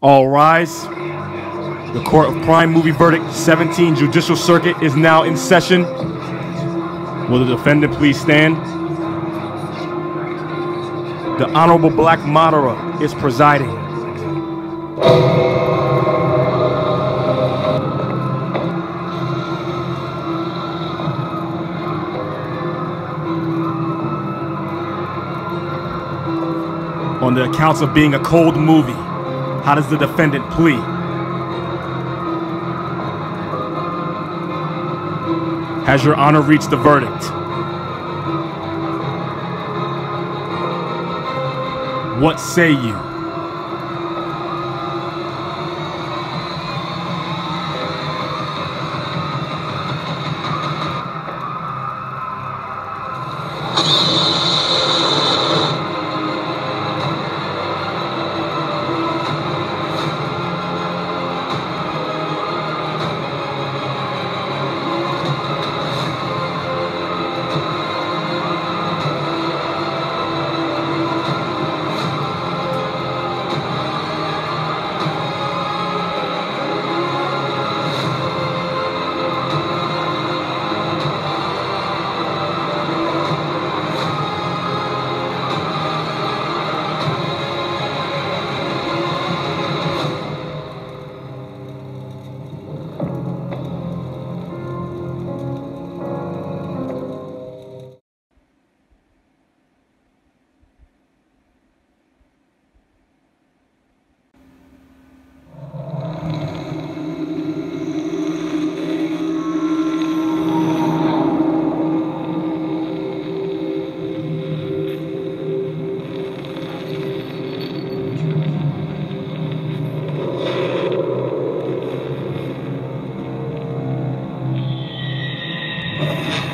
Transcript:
All rise. The Court of Crime Movie Verdict 17 Judicial Circuit is now in session. Will the defendant please stand? The Honorable Black Madara is presiding. On the accounts of being a cold movie, how does the defendant plea? Has your honor reached the verdict? What say you? Thank you.